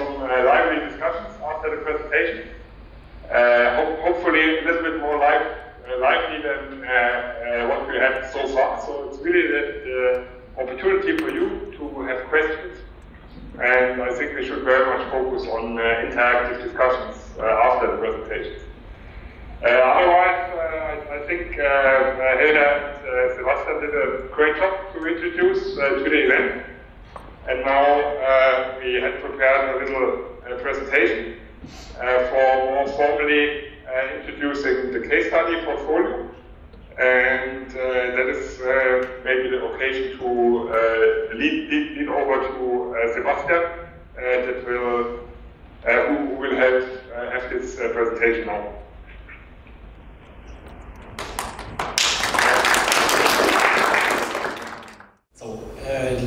some uh, lively discussions after the presentation. Ho hopefully a little bit more live, lively than what we had so far. So it's really the, opportunity for you to have questions and I think we should very much focus on uh, interactive discussions uh, after the presentations. Uh, otherwise, I, I, think uh, Hilda and Sebastian did a great job to introduce to the event. And now uh, we had prepared a little uh, presentation uh, for more formally introducing the case study portfolio and uh, that is uh, maybe the occasion to uh, lead, lead, lead, over to Sebastian that will who will have have this presentation now. So uh,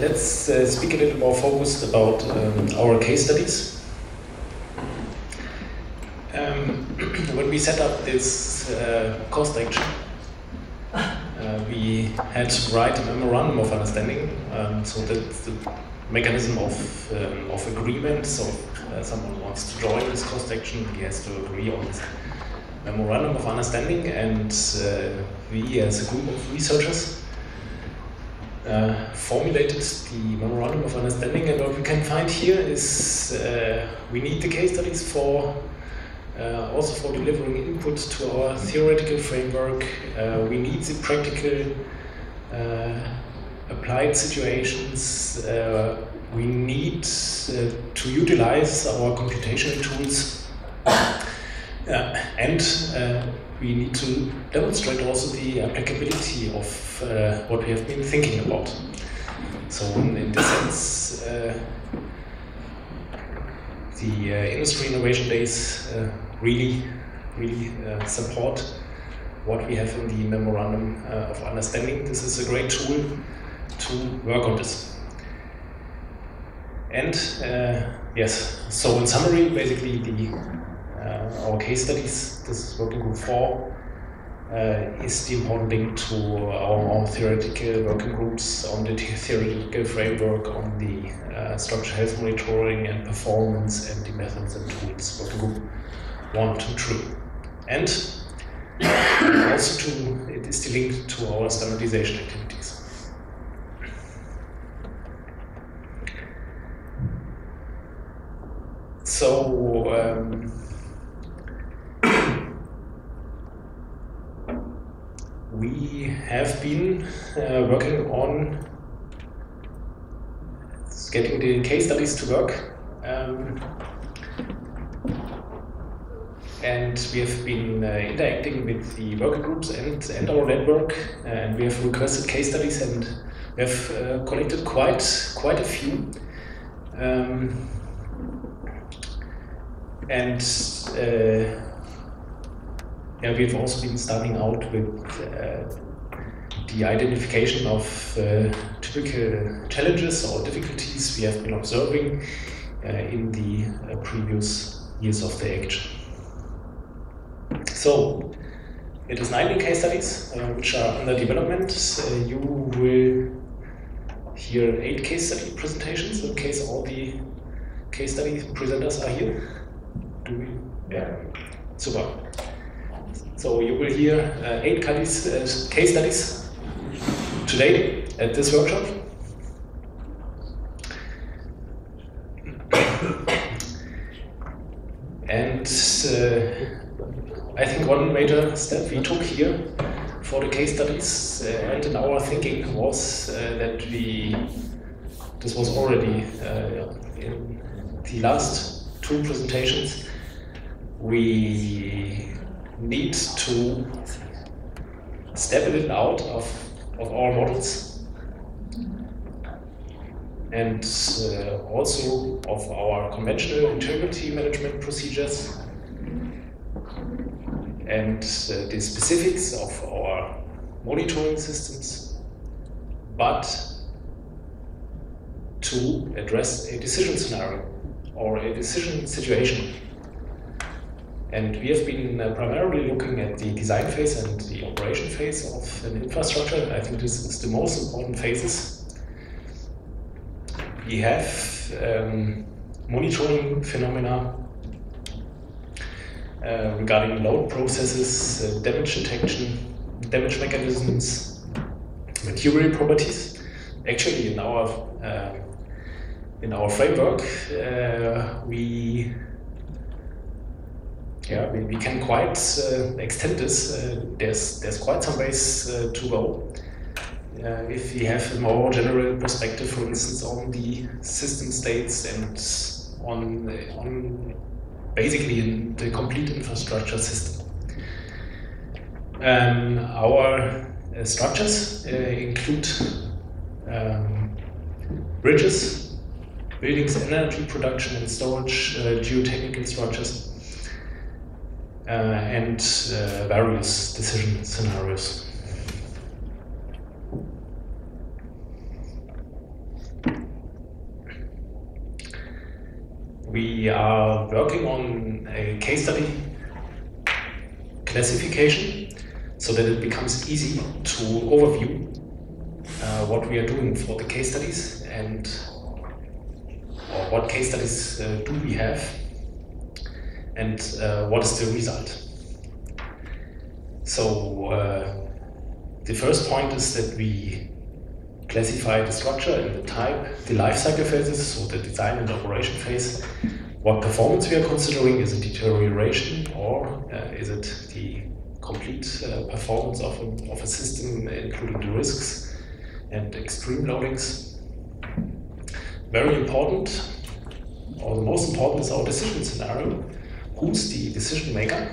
uh, speak a little more focused about um, our case studies. Um, when we set up this uh, cost action, uh, we had to write a memorandum of understanding. Um, so that's the mechanism of, um, of agreement. So if uh, someone wants to join this cost action, he has to agree on this memorandum of understanding. And uh, we, as a group of researchers, uh, formulated the memorandum of understanding. And what we can find here is uh, we need the case studies for uh, also for delivering input to our theoretical framework, uh, we need the practical uh, applied situations. Uh, we need to utilize our computational tools. and we need to demonstrate also the applicability of what we have been thinking about. So in, this sense, the uh, Industry Innovation Days uh, really, really uh, support what we have in the Memorandum of Understanding. This is a great tool to work on this. And yes, so in summary, basically the our case studies, this is working group four, uh, is link to our more theoretical working groups on the theoretical framework, on the uh, structural health monitoring and performance, and the methods and tools. Working group one, two, three, and also to it is the link to our standardization activities. So. Um, we have been uh, working on getting the case studies to work. Um, and we have been uh, interacting with the working groups and, and our network, and we have requested case studies, and we have uh, collected quite quite a few. Um, and uh, yeah, we've also been starting out with uh, the identification of uh, typical challenges or difficulties we have been observing uh, in the previous years of the action. So, it is 19 case studies uh, which are under development. Uh, you will hear eight case study presentations in case all the case study presenters are here. Do we? Yeah. Super. So you will hear uh, eight case, uh, case studies today at this workshop. and uh, I think one major step we took here for the case studies uh, and in our thinking was uh, that we, this was already uh, in the last two presentations, we need to step a little out of, of our models. And uh, also of our conventional integrity management procedures. And uh, the specifics of our monitoring systems, but to address a decision scenario or a decision situation. And we have been uh, primarily looking at the design phase and the operation phase of an infrastructure. I think this is the most important phases. We have um, monitoring phenomena uh, regarding load processes, uh, damage detection, damage mechanisms, material properties. Actually, in our uh, in our framework, uh, we yeah, we, we can quite uh, extend this. Uh, there's there's quite some ways uh, to go. Uh, if we have a more general perspective, for instance, on the system states and on on basically in the complete infrastructure system. Um, our uh, structures uh, include um, bridges, buildings, energy production and storage, geotechnical structures uh, and uh, various decision scenarios. We are working on a case study classification so that it becomes easy to overview uh, what we are doing for the case studies and what case studies uh, do we have and uh, what is the result. So uh, the first point is that we classify the structure and the type, the life cycle phases, so the design and operation phase, what performance we are considering, is it deterioration or uh, is it the complete uh, performance of a, of a system, including the risks and extreme loadings. Very important, or the most important is our decision scenario, who's the decision maker,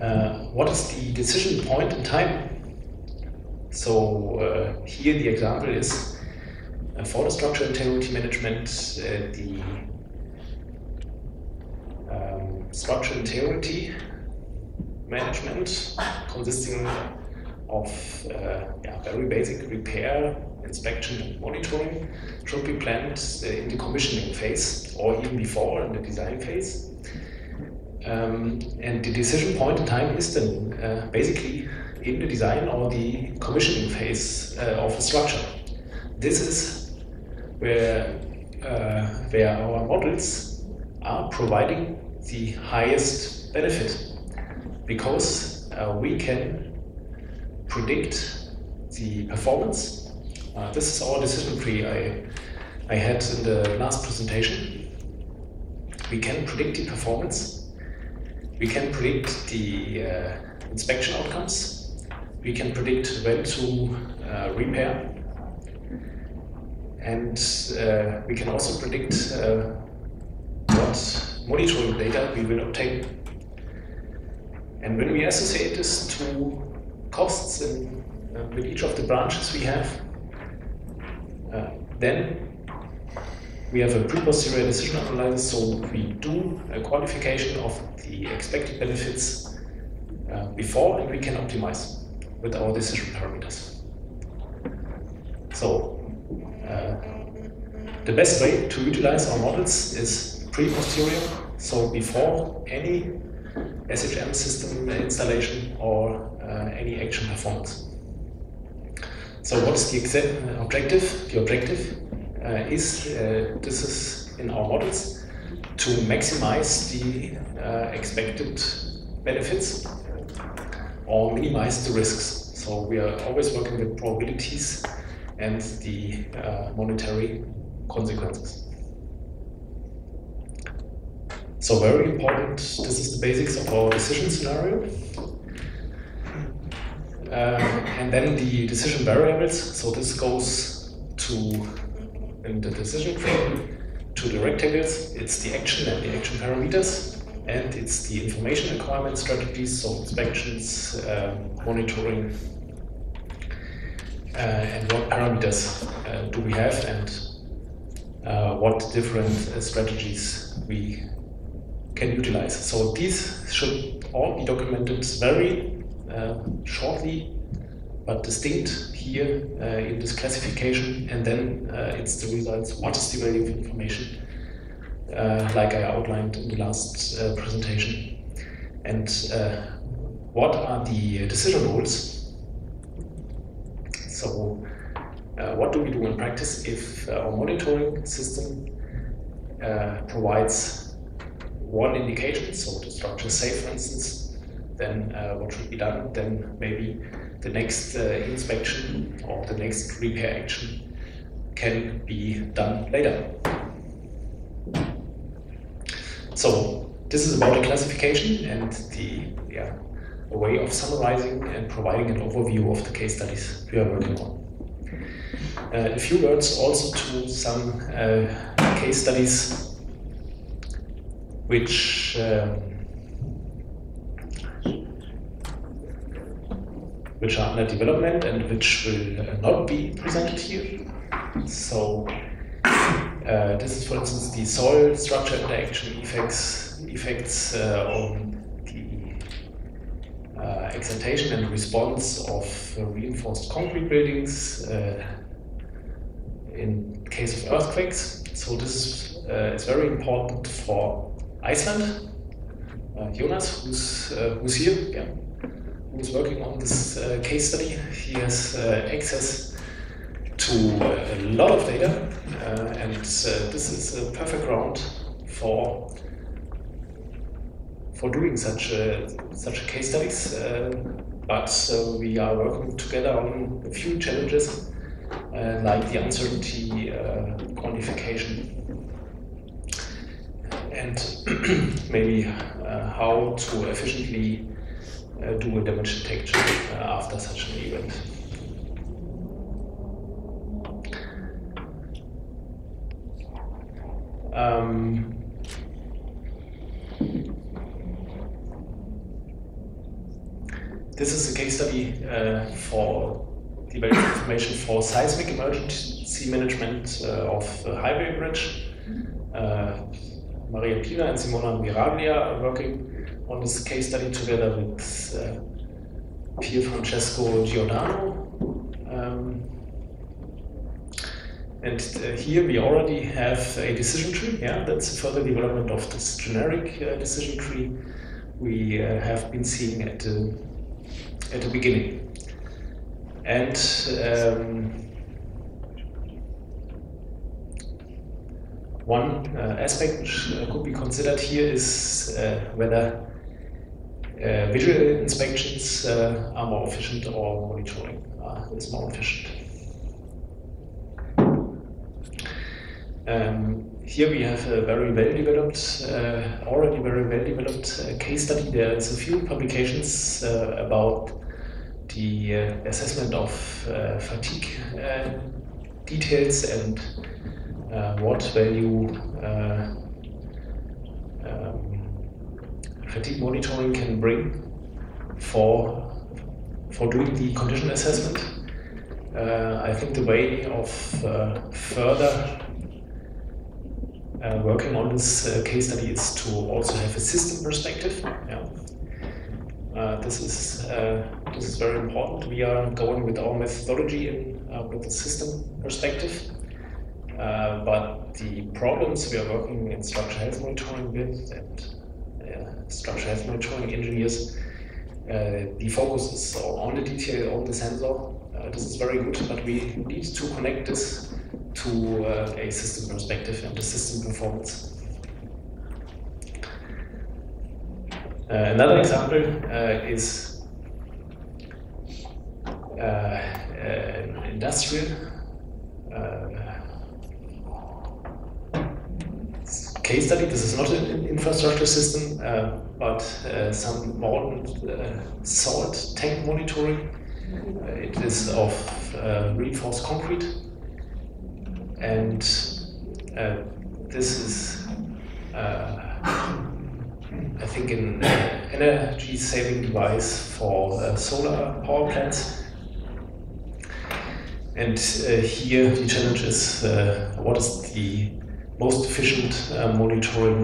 uh, what is the decision point in time. So uh, here the example is uh, for the structure integrity management, uh, the um, structure integrity management consisting of uh, yeah, very basic repair, inspection and monitoring should be planned uh, in the commissioning phase or even before in the design phase. Um, and the decision point in time is then uh, basically in the design or the commissioning phase uh, of a structure. This is where, uh, where our models are providing the highest benefit because uh, we can predict the performance. Uh, this is our decision tree I, I had in the last presentation. We can predict the performance. We can predict the uh, inspection outcomes. We can predict when to uh, repair. And uh, we can also predict uh, what monitoring data we will obtain. And when we associate this to costs in, uh, with each of the branches we have, uh, then we have a pre-posterior decision analysis, so we do a qualification of the expected benefits uh, before and we can optimize with our decision parameters. So uh, the best way to utilize our models is pre-posterior, so before any SHM system installation or uh, any action performance. So what's the objective? The objective uh, is, uh, this is in our models, to maximize the uh, expected benefits or minimize the risks. So we are always working with probabilities and the uh, monetary consequences. So very important, this is the basics of our decision scenario. Uh, and then the decision variables, so this goes to, in the decision tree, to the rectangles, it's the action and the action parameters, and it's the information acquirement strategies, so inspections, uh, monitoring, uh, and what parameters uh, do we have, and uh, what different uh, strategies we can utilize. So these should all be documented very shortly but distinct here uh, in this classification and then uh, it's the results, what is the value of information uh, like I outlined in the last uh, presentation. And uh, what are the decision rules? So, uh, what do we do in practice if our monitoring system provides one indication, so the structure safe, for instance, then uh, what should be done? Then maybe the next uh, inspection or the next repair action can be done later. So this is about the classification and the yeah, a way of summarizing and providing an overview of the case studies we are working on. Uh, a few words also to some uh, case studies which um, which are under development and which will uh, not be presented here. So uh, this is, for instance, the soil structure interaction effects effects uh, on the uh, excitation and response of reinforced concrete buildings uh, in case of earthquakes. So this is, uh, is very important for Iceland. Jonas, who's who's here, yeah, who's working on this case study, he has access to a lot of data, uh, and uh, this is a perfect ground for for doing such such case studies. Uh, but we are working together on a few challenges, like the uncertainty quantification and maybe uh, how to efficiently uh, do a damage detection uh, after such an event. Um, this is a case study uh, for developing information for seismic emergency management uh, of the highway bridge. Uh, Maria Pina and Simona Miraglia are working on this case study together with uh, Pier Francesco Giordano. Um, and uh, here we already have a decision tree. Yeah, that's a further development of this generic uh, decision tree we uh, have been seeing at the at the beginning. And um, one uh, aspect which uh, could be considered here is uh, whether visual inspections are more efficient or monitoring is more efficient. Um, here we have a very well developed, uh, already very well developed uh, case study. There's a few publications uh, about the uh, assessment of uh, fatigue uh, details and what value um, fatigue monitoring can bring for for doing the condition assessment. I think the way of further uh, working on this uh, case study is to also have a system perspective. Yeah. Uh, this is uh, this is very important. We are going with our methodology in, uh, with the system perspective, uh, but the problems we are working in structural health monitoring with and structural monitoring engineers, the focus is on the detail, on the sensor. this is very good, but we need to connect this to uh, a system perspective and the system performance. Uh, another example uh, is uh, industrial case study. This is not an infrastructure system, uh, but some molten salt tank monitoring. it is of reinforced concrete and uh, this is, uh, I think, an energy saving device for uh, solar power plants. And uh, here the challenge is uh, what is the most efficient uh, monitoring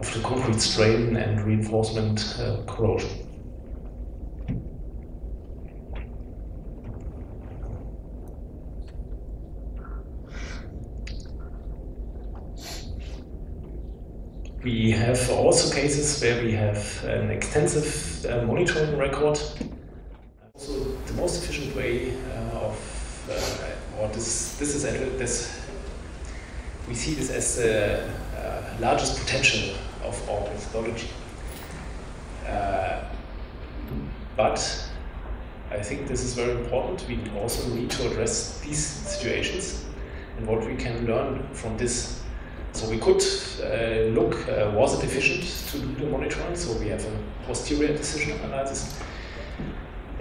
of the concrete strain and reinforcement corrosion. we have also cases where we have an extensive uh, monitoring record. Also, the most efficient way uh, of, uh, or this, this is this, we see this as the uh, largest potential of our methodology. Uh, but I think this is very important. We also need to address these situations and what we can learn from this. So we could uh, look, uh, was it efficient to do the monitoring? So we have a posterior decision analysis.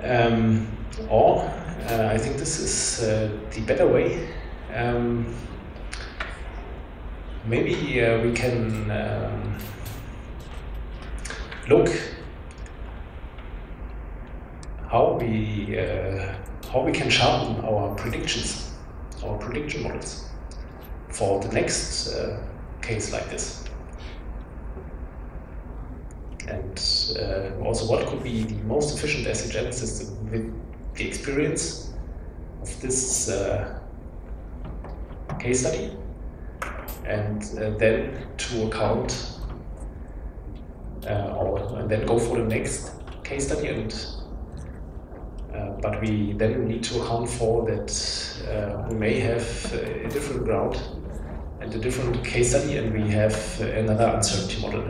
Um, or uh, I think this is uh, the better way. Um, maybe uh, we can um, look how we uh, how we can sharpen our predictions, our prediction models for the next uh, case like this. And uh, also, what could be the most efficient SHM system with the experience of this uh, case study, and uh, then to account, uh, or and then go for the next case study and uh, but we then need to account for that uh, we may have a different ground and a different case study, and we have another uncertainty model.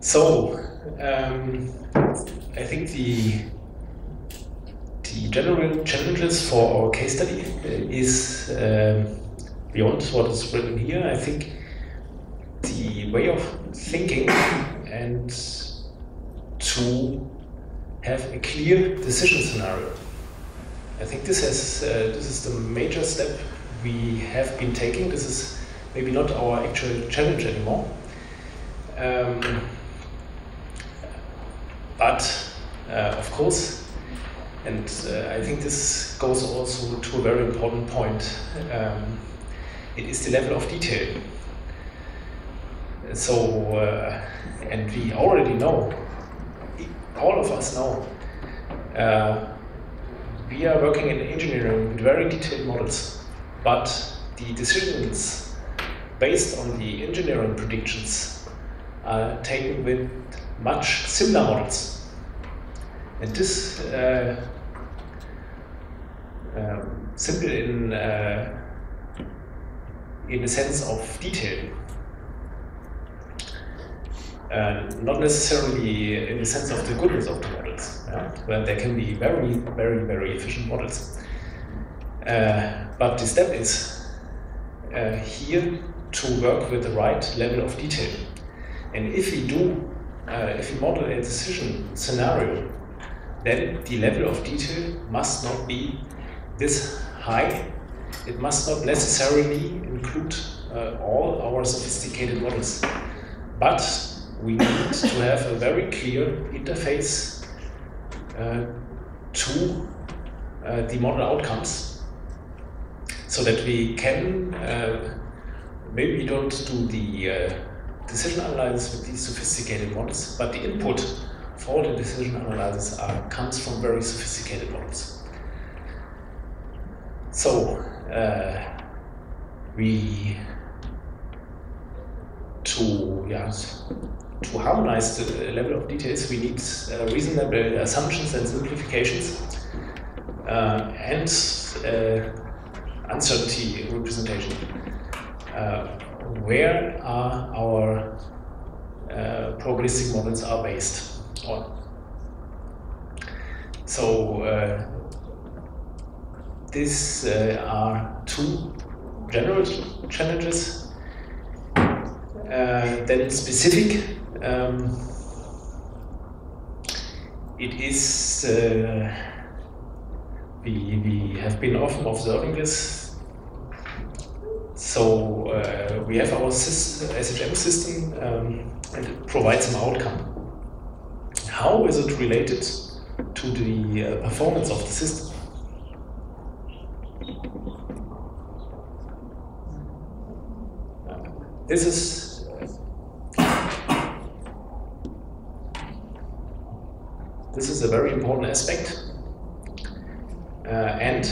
So, um, I think the the general challenges for our case study is uh, beyond what is written here. I think the way of thinking and to have a clear decision scenario. I think this has uh, this is the major step we have been taking. This is maybe not our actual challenge anymore. Um, but uh, of course, and uh, I think this goes also to a very important point. Um, it is the level of detail so, uh, and we already know, all of us know, uh, we are working in engineering with very detailed models, but the decisions based on the engineering predictions are taken with much similar models. And this uh, um, simple in uh, in the sense of detail uh, not necessarily in the sense of the goodness of the models, yeah? they can be very, very, very efficient models. Uh, but the step is uh, here to work with the right level of detail. And if we do, uh, if we model a decision scenario, then the level of detail must not be this high. It must not necessarily include uh, all our sophisticated models. But we need to have a very clear interface uh, to uh, the model outcomes so that we can uh, maybe don't do the uh, decision analysis with these sophisticated models, but the input for the decision analysis are, comes from very sophisticated models. So uh, we to to harmonize the level of details, we need uh, reasonable assumptions and simplifications uh, and uh, uncertainty representation. Uh, where are our uh, probabilistic models are based on? So uh, these are two general challenges. then specific um, it is, uh, we, we have been often observing this. So uh, we have our SHM system um, and it provides an outcome. How is it related to the uh, performance of the system? This is This is a very important aspect. Uh, and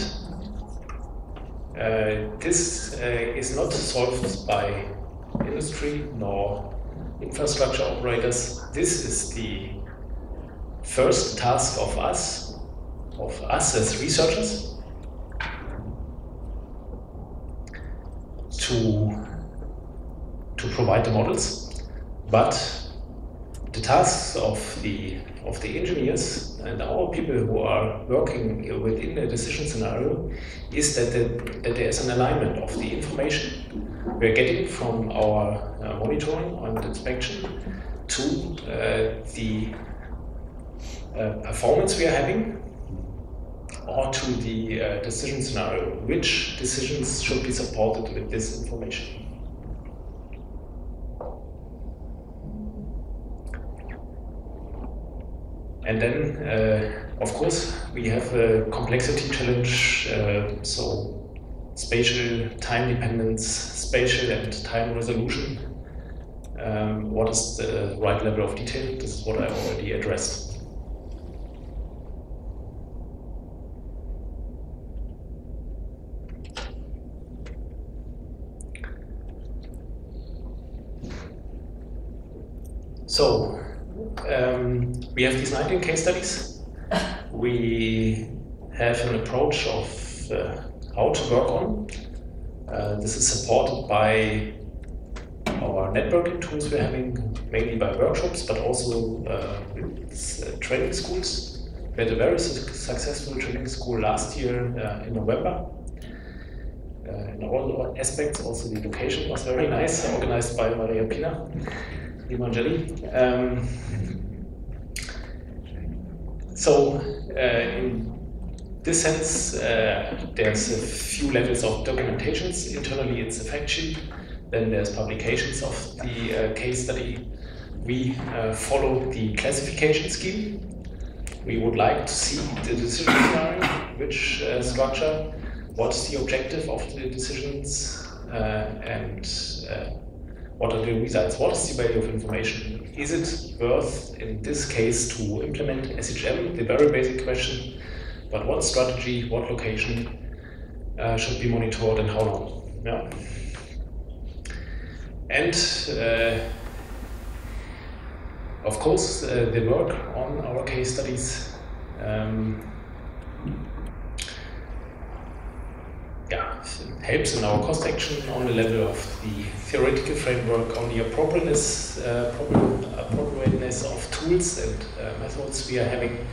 uh, this uh, is not solved by industry nor infrastructure operators. This is the first task of us, of us as researchers, to, to provide the models, but the tasks of the of the engineers and our people who are working within the decision scenario is that, the, that there is an alignment of the information we're getting from our uh, monitoring and inspection to uh, the performance we are having or to the uh, decision scenario. Which decisions should be supported with this information? And then, uh, of course, we have a complexity challenge. Uh, so, spatial time dependence, spatial and time resolution. Um, what is the right level of detail? This is what I already addressed. So, um, we have these 19 case studies. We have an approach of uh, how to work on. Uh, this is supported by our networking tools we're having, mainly by workshops, but also uh, uh, training schools. We had a very su successful training school last year uh, in November. Uh, in all aspects, also the location was very nice, organized by Maria Pina. Limongelli. Um, so, uh, in this sense, uh, there's a few levels of documentations. Internally, it's a fact sheet. Then there's publications of the uh, case study. We uh, follow the classification scheme. We would like to see the decision scenario, which uh, structure, what's the objective of the decisions, uh, and what are the results? What is the value of information? Is it worth, in this case, to implement SHM? The very basic question. But what strategy, what location uh, should be monitored and how long? Yeah. And uh, of course, uh, the work on our case studies um, helps in our cost action on the level of the theoretical framework, on the appropriateness, uh, appropriateness of tools and uh, methods we are having.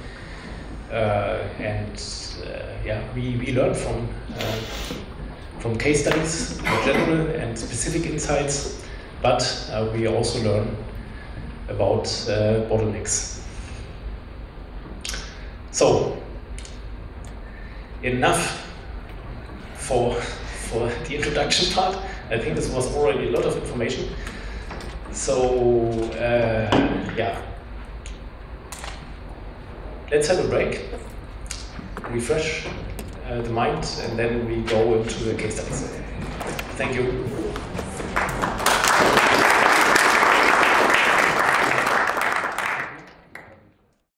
Uh, and uh, yeah, we, we learn from, uh, from case studies, general and specific insights, but uh, we also learn about bottlenecks. So, enough for, for the introduction part. I think this was already a lot of information. So, uh, yeah. Let's have a break, refresh uh, the mind, and then we go into the case studies. Thank you.